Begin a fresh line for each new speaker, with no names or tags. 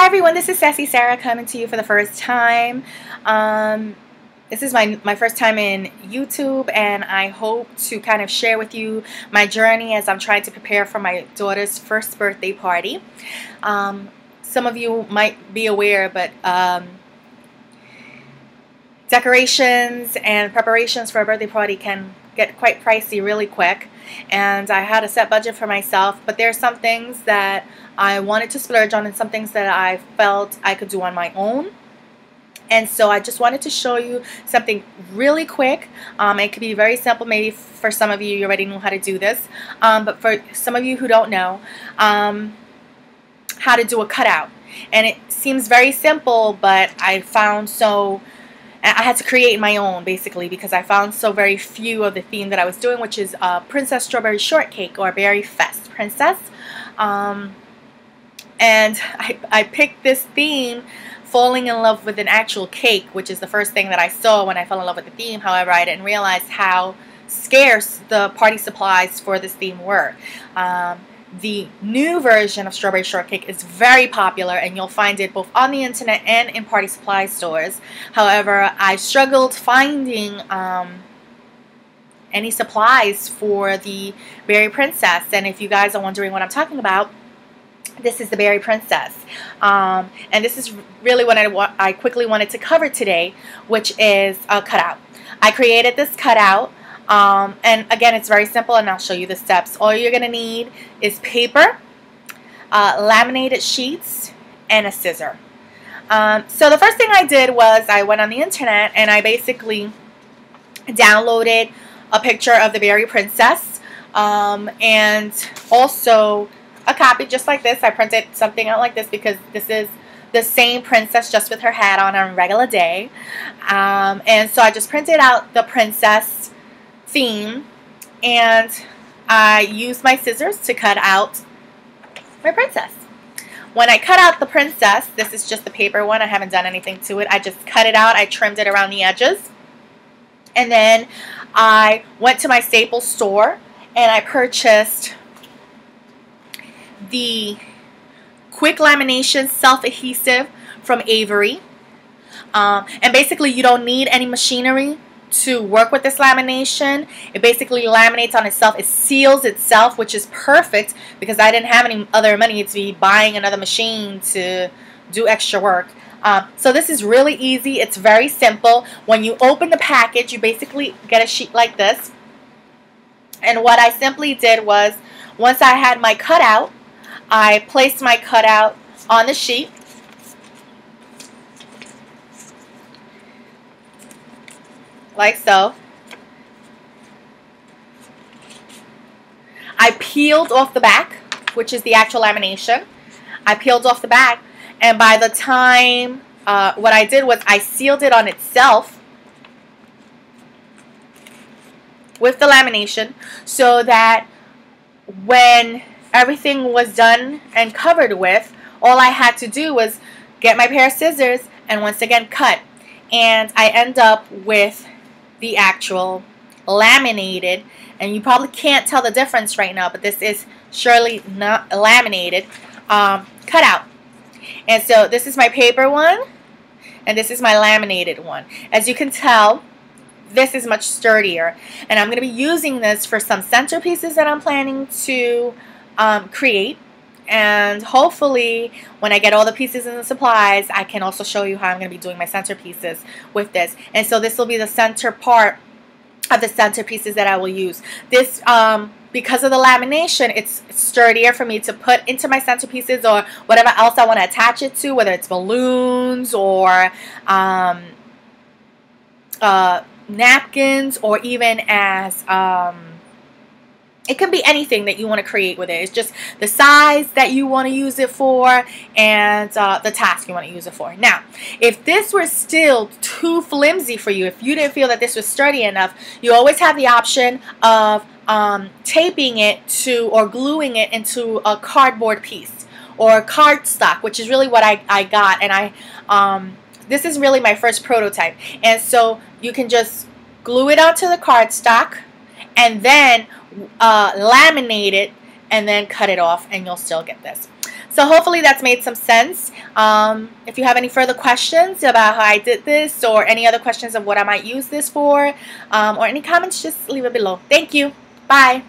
Hi everyone, this is Sassy Sarah coming to you for the first time. Um, this is my, my first time in YouTube and I hope to kind of share with you my journey as I'm trying to prepare for my daughter's first birthday party. Um, some of you might be aware, but um, decorations and preparations for a birthday party can get quite pricey really quick and I had a set budget for myself but there are some things that I wanted to splurge on and some things that I felt I could do on my own and so I just wanted to show you something really quick. Um, it could be very simple. Maybe for some of you, you already know how to do this. Um, but for some of you who don't know, um, how to do a cutout. And it seems very simple, but I found so I had to create my own basically because I found so very few of the theme that I was doing, which is uh, Princess Strawberry Shortcake or Berry Fest Princess. Um, and I, I picked this theme falling in love with an actual cake, which is the first thing that I saw when I fell in love with the theme. However, I didn't realize how scarce the party supplies for this theme were. Um, the new version of Strawberry Shortcake is very popular and you'll find it both on the internet and in party supply stores. However, I struggled finding um, any supplies for the Berry Princess. And if you guys are wondering what I'm talking about, this is the Berry Princess. Um, and this is really what I, I quickly wanted to cover today, which is a cutout. I created this cutout um, and again, it's very simple and I'll show you the steps. All you're going to need is paper, uh, laminated sheets, and a scissor. Um, so the first thing I did was I went on the internet and I basically downloaded a picture of the Berry Princess um, and also a copy just like this. I printed something out like this because this is the same princess just with her hat on on a regular day. Um, and so I just printed out the princess theme and I used my scissors to cut out my princess. When I cut out the princess, this is just the paper one, I haven't done anything to it, I just cut it out, I trimmed it around the edges, and then I went to my Staples store and I purchased the quick lamination self-adhesive from Avery. Um, and basically you don't need any machinery to work with this lamination. It basically laminates on itself. It seals itself, which is perfect because I didn't have any other money to be buying another machine to do extra work. Um, so this is really easy. It's very simple. When you open the package, you basically get a sheet like this. And what I simply did was, once I had my cutout, I placed my cutout on the sheet like so. I peeled off the back, which is the actual lamination. I peeled off the back, and by the time, uh, what I did was I sealed it on itself with the lamination so that when everything was done and covered with, all I had to do was get my pair of scissors and once again cut. And I end up with the actual laminated and you probably can't tell the difference right now but this is surely not laminated um, cutout and so this is my paper one and this is my laminated one. As you can tell this is much sturdier and I'm going to be using this for some centerpieces that I'm planning to um, create and hopefully when I get all the pieces and the supplies I can also show you how I'm going to be doing my centerpieces with this. And so this will be the center part of the centerpieces that I will use. This um, because of the lamination it's sturdier for me to put into my centerpieces or whatever else I want to attach it to whether it's balloons or um, uh, napkins or even as um, it can be anything that you want to create with it. It's just the size that you want to use it for and uh, the task you want to use it for. Now, if this were still too flimsy for you, if you didn't feel that this was sturdy enough, you always have the option of um, taping it to or gluing it into a cardboard piece or cardstock, which is really what I, I got. And I um, this is really my first prototype. And so you can just glue it onto the cardstock and then uh, laminate it and then cut it off and you'll still get this. So hopefully that's made some sense. Um, if you have any further questions about how I did this or any other questions of what I might use this for um, or any comments, just leave it below. Thank you. Bye.